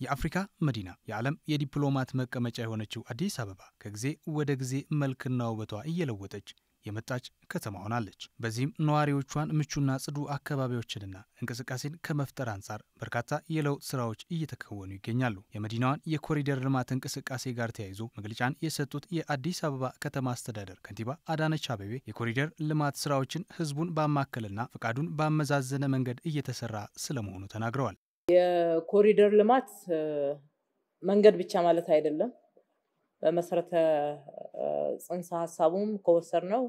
የአፍሪካ መዲና የዓለም የዲፕሎማት መቀመጫ የሆነችው አዲስ አበባ ከጊዜ ወደ ጊዜ መልክና ውበቷ እየለወጠች የመጣች ከተማ ሆናለች። በዚህም ነዋሪዎቿን ምቹና ጽዱ አካባቢዎችንና እንቅስቃሴን ከመፍጠር አንጻር በርካታ የለውጥ ስራዎች እየተከወኑ ይገኛሉ። የመዲናዋን የኮሪደር ልማት እንቅስቃሴ ጋር ተያይዞ መግለጫን የሰጡት የአዲስ አበባ ከተማ አስተዳደር ከንቲባ አዳነች አቤቤ የኮሪደር ልማት ስራዎችን ህዝቡን ባማከልና ፈቃዱን ባመዛዘነ መንገድ እየተሰራ ስለመሆኑ ተናግረዋል። የኮሪደር ልማት መንገድ ብቻ ማለት አይደለም። በመሰረተ ጽንሰ ሀሳቡም ከወሰድነው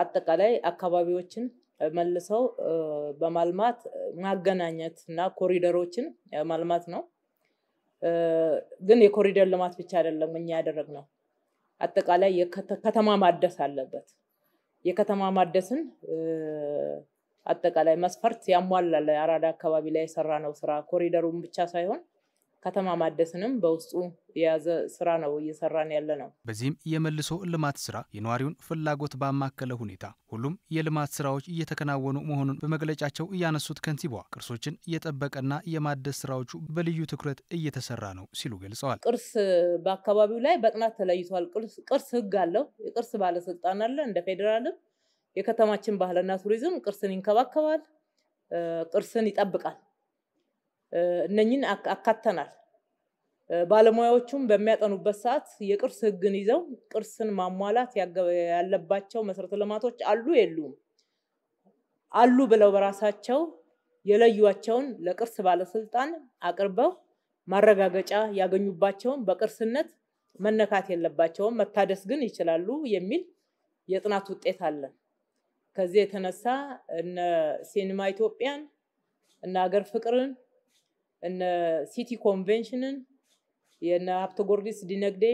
አጠቃላይ አካባቢዎችን መልሰው በማልማት ማገናኘት እና ኮሪደሮችን ማልማት ነው። ግን የኮሪደር ልማት ብቻ አይደለም እኛ ያደረግነው፣ አጠቃላይ ከተማ ማደስ አለበት። የከተማ ማደስን አጠቃላይ መስፈርት ያሟላል። አራዳ አካባቢ ላይ የሰራ ነው ስራ ኮሪደሩን ብቻ ሳይሆን ከተማ ማደስንም በውስጡ የያዘ ስራ ነው እየሰራን ያለ ነው። በዚህም የመልሶ ልማት ስራ የነዋሪውን ፍላጎት ባማከለ ሁኔታ ሁሉም የልማት ስራዎች እየተከናወኑ መሆኑን በመግለጫቸው እያነሱት ከንቲባዋ ቅርሶችን የጠበቀና የማደስ ስራዎቹ በልዩ ትኩረት እየተሰራ ነው ሲሉ ገልጸዋል። ቅርስ በአካባቢው ላይ በጥናት ተለይቷል። ቅርስ ህግ አለው። የቅርስ ባለስልጣን አለ። እንደ ፌዴራልም የከተማችን ባህልና ቱሪዝም ቅርስን ይንከባከባል፣ ቅርስን ይጠብቃል። እነኝን አካተናል። ባለሙያዎቹም በሚያጠኑበት ሰዓት የቅርስ ህግን ይዘው ቅርስን ማሟላት ያለባቸው መሰረተ ልማቶች አሉ የሉም አሉ ብለው በራሳቸው የለዩቸውን ለቅርስ ባለስልጣን አቅርበው ማረጋገጫ ያገኙባቸውን በቅርስነት መነካት የለባቸውም መታደስ ግን ይችላሉ የሚል የጥናት ውጤት አለን። ከዚህ የተነሳ እነ ሲኒማ ኢትዮጵያን እነ ሀገር ፍቅርን እነ ሲቲ ኮንቬንሽንን የነ ሀብተ ጊዮርጊስ ዲነግዴ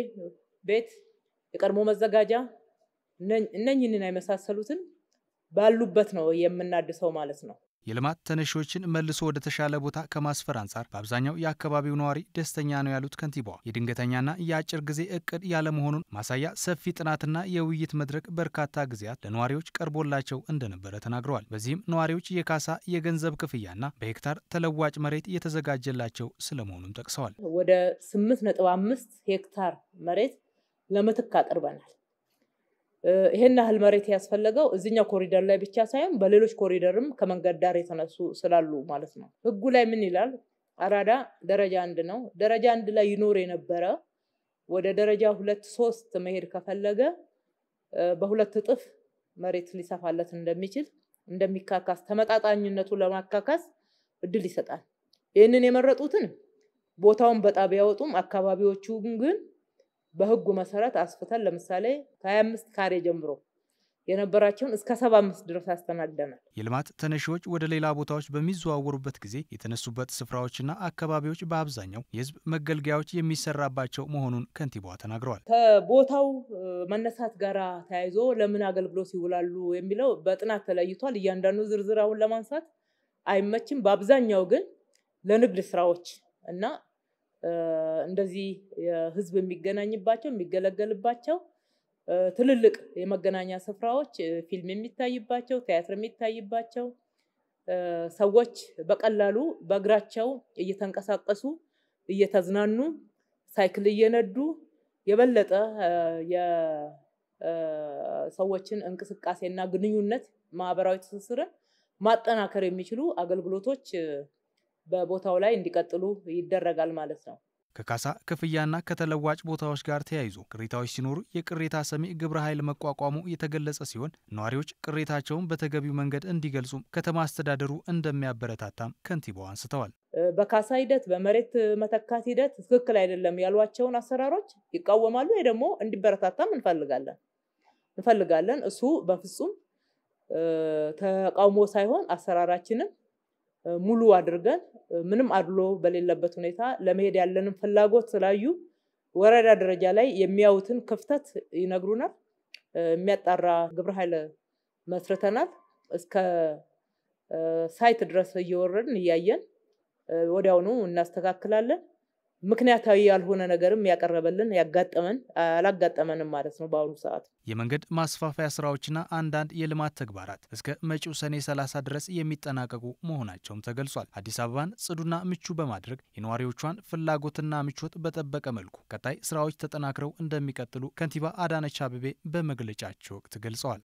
ቤት የቀድሞ መዘጋጃ እነኝንን የመሳሰሉትን ባሉበት ነው የምናድሰው ማለት ነው። የልማት ተነሺዎችን መልሶ ወደ ተሻለ ቦታ ከማስፈር አንጻር በአብዛኛው የአካባቢው ነዋሪ ደስተኛ ነው ያሉት ከንቲባዋ የድንገተኛና የአጭር ጊዜ እቅድ ያለመሆኑን ማሳያ ሰፊ ጥናትና የውይይት መድረክ በርካታ ጊዜያት ለነዋሪዎች ቀርቦላቸው እንደነበረ ተናግረዋል። በዚህም ነዋሪዎች የካሳ የገንዘብ ክፍያና በሄክታር ተለዋጭ መሬት እየተዘጋጀላቸው ስለመሆኑም ጠቅሰዋል። ወደ ስምንት ነጥብ አምስት ሄክታር መሬት ለምትክ አቅርበናል። ይሄን ያህል መሬት ያስፈለገው እዚኛው ኮሪደር ላይ ብቻ ሳይሆን በሌሎች ኮሪደርም ከመንገድ ዳር የተነሱ ስላሉ ማለት ነው። ህጉ ላይ ምን ይላል? አራዳ ደረጃ አንድ ነው። ደረጃ አንድ ላይ ይኖር የነበረ ወደ ደረጃ ሁለት ሶስት መሄድ ከፈለገ በሁለት እጥፍ መሬት ሊሰፋለት እንደሚችል እንደሚካካስ ተመጣጣኝነቱ ለማካካስ እድል ይሰጣል። ይህንን የመረጡትን ቦታውን በጣም ቢያወጡም አካባቢዎቹ ግን በህጉ መሰረት አስፍተን ለምሳሌ ከ25 ካሬ ጀምሮ የነበራቸውን እስከ 75 ድረስ አስተናግደናል። የልማት ተነሺዎች ወደ ሌላ ቦታዎች በሚዘዋወሩበት ጊዜ የተነሱበት ስፍራዎችና አካባቢዎች በአብዛኛው የህዝብ መገልገያዎች የሚሰራባቸው መሆኑን ከንቲባዋ ተናግረዋል። ከቦታው መነሳት ጋር ተያይዞ ለምን አገልግሎት ይውላሉ የሚለው በጥናት ተለይቷል። እያንዳንዱ ዝርዝር አሁን ለማንሳት አይመችም። በአብዛኛው ግን ለንግድ ስራዎች እና እንደዚህ ህዝብ የሚገናኝባቸው የሚገለገልባቸው ትልልቅ የመገናኛ ስፍራዎች ፊልም የሚታይባቸው፣ ቲያትር የሚታይባቸው ሰዎች በቀላሉ በእግራቸው እየተንቀሳቀሱ እየተዝናኑ ሳይክል እየነዱ የበለጠ የሰዎችን እንቅስቃሴና ግንኙነት ማህበራዊ ትስስርን ማጠናከር የሚችሉ አገልግሎቶች በቦታው ላይ እንዲቀጥሉ ይደረጋል ማለት ነው። ከካሳ ክፍያና ከተለዋጭ ቦታዎች ጋር ተያይዞ ቅሬታዎች ሲኖሩ የቅሬታ ሰሚ ግብረ ኃይል መቋቋሙ የተገለጸ ሲሆን ነዋሪዎች ቅሬታቸውን በተገቢው መንገድ እንዲገልጹም ከተማ አስተዳደሩ እንደሚያበረታታም ከንቲባው አንስተዋል። በካሳ ሂደት፣ በመሬት መተካት ሂደት ትክክል አይደለም ያሏቸውን አሰራሮች ይቃወማሉ። ወይ ደግሞ እንዲበረታታም እንፈልጋለን እንፈልጋለን። እሱ በፍጹም ተቃውሞ ሳይሆን አሰራራችንን ሙሉ አድርገን ምንም አድሎ በሌለበት ሁኔታ ለመሄድ ያለንን ፍላጎት ስላዩ ወረዳ ደረጃ ላይ የሚያዩትን ክፍተት ይነግሩናል። የሚያጣራ ግብረ ኃይል መስርተናል። እስከ site ድረስ እየወረድን እያየን ወዲያውኑ እናስተካክላለን። ምክንያታዊ ያልሆነ ነገርም ያቀረበልን ያጋጠመን አላጋጠመንም ማለት ነው። በአሁኑ ሰዓት የመንገድ ማስፋፊያ ስራዎችና አንዳንድ የልማት ተግባራት እስከ መጪው ሰኔ 30 ድረስ የሚጠናቀቁ መሆናቸውም ተገልጿል። አዲስ አበባን ጽዱና ምቹ በማድረግ የነዋሪዎቿን ፍላጎትና ምቾት በጠበቀ መልኩ ቀጣይ ስራዎች ተጠናክረው እንደሚቀጥሉ ከንቲባ አዳነች አቤቤ በመግለጫቸው ወቅት ገልጸዋል።